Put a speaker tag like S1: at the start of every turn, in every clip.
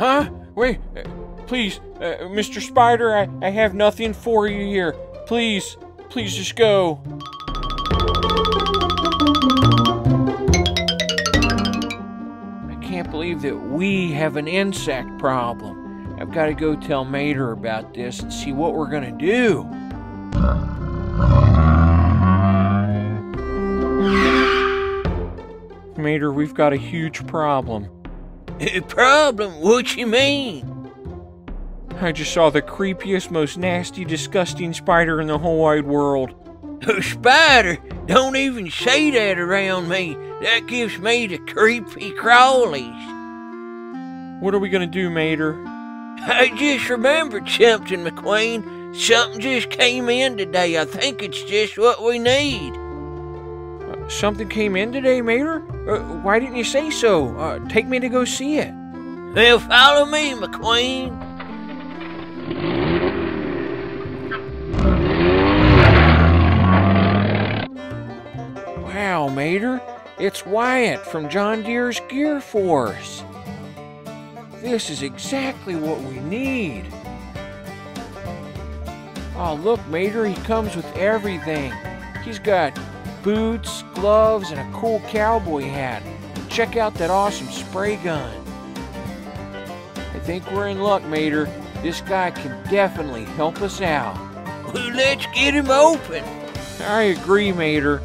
S1: Huh? Wait, uh, please, uh, Mr. Spider, I, I have nothing for you here. Please, please just go. I can't believe that we have an insect problem. I've got to go tell Mater about this and see what we're gonna do. Mater, we've got a huge problem.
S2: Problem? What you mean?
S1: I just saw the creepiest, most nasty, disgusting spider in the whole wide world.
S2: A spider? Don't even say that around me. That gives me the creepy crawlies.
S1: What are we gonna do, Mater?
S2: I just remembered something, McQueen. Something just came in today. I think it's just what we need.
S1: Something came in today, Mater? Uh, why didn't you say so? Uh, take me to go see it.
S2: Well, follow me, McQueen.
S1: Wow, Mater, it's Wyatt from John Deere's Gear Force. This is exactly what we need. Oh, look, Mater, he comes with everything. He's got boots, gloves, and a cool cowboy hat. Check out that awesome spray gun. I think we're in luck, Mater. This guy can definitely help us out.
S2: Well, let's get him open.
S1: I agree, Mater.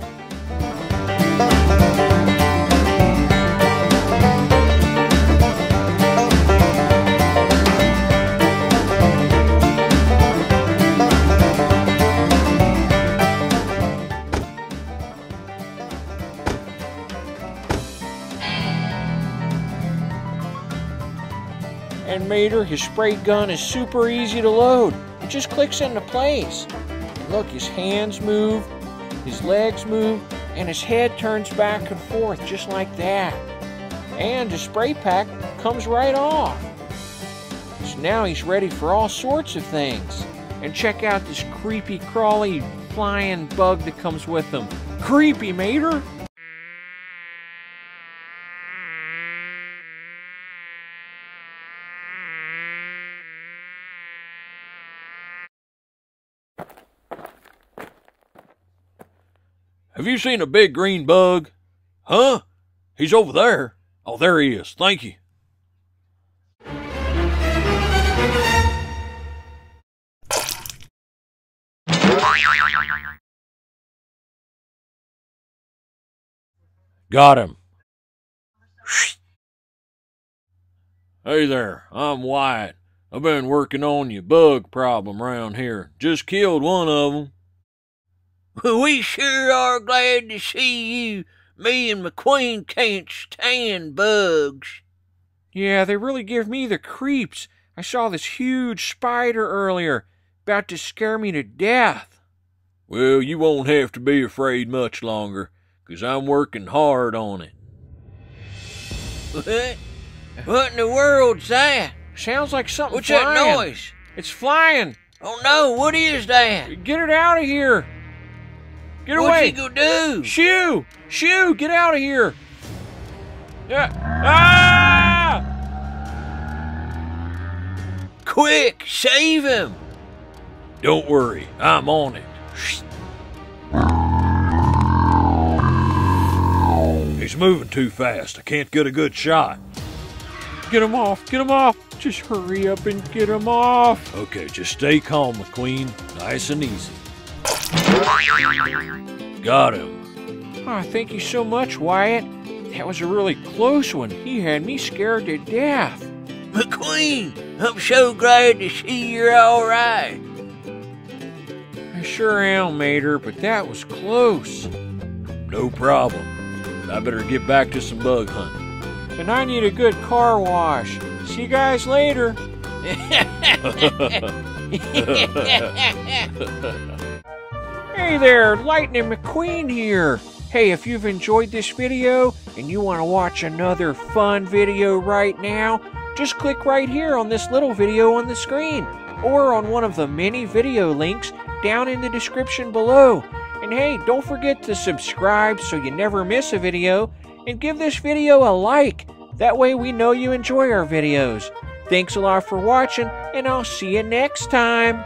S1: And Mater, his spray gun is super easy to load. It just clicks into place. Look, his hands move, his legs move, and his head turns back and forth just like that. And his spray pack comes right off. So now he's ready for all sorts of things. And check out this creepy, crawly, flying bug that comes with him. Creepy, Mater!
S3: Have you seen a big green bug? Huh? He's over there. Oh, there he is. Thank you. Got him. Hey there, I'm Wyatt. I've been working on your bug problem around here. Just killed one of 'em.
S2: We sure are glad to see you. Me and McQueen can't stand bugs.
S1: Yeah, they really give me the creeps. I saw this huge spider earlier, about to scare me to death.
S3: Well, you won't have to be afraid much longer, 'cause I'm working hard on it.
S2: What? What in the world's that?
S1: Sounds like something
S2: What's
S1: flying.
S2: that noise?
S1: It's flying.
S2: Oh no, what is that?
S1: Get it out of here. Get away.
S2: you gonna do?
S1: Shoo! Shoo! Get out of here! Yeah. Ah!
S2: Quick, save him!
S3: Don't worry, I'm on it. He's moving too fast. I can't get a good shot.
S1: Get him off! Get him off! Just hurry up and get him off!
S3: Okay, just stay calm, McQueen. Nice and easy. Got him.
S1: Oh, thank you so much, Wyatt. That was a really close one. He had me scared to death.
S2: McQueen, I'm so glad to see you're all right.
S1: I sure am, Mater, but that was close.
S3: No problem. I better get back to some bug hunting.
S1: And I need a good car wash. See you guys later. Hey there, Lightning McQueen here. Hey, if you've enjoyed this video and you want to watch another fun video right now, just click right here on this little video on the screen or on one of the many video links down in the description below. And hey, don't forget to subscribe so you never miss a video and give this video a like. That way we know you enjoy our videos. Thanks a lot for watching, and I'll see you next time.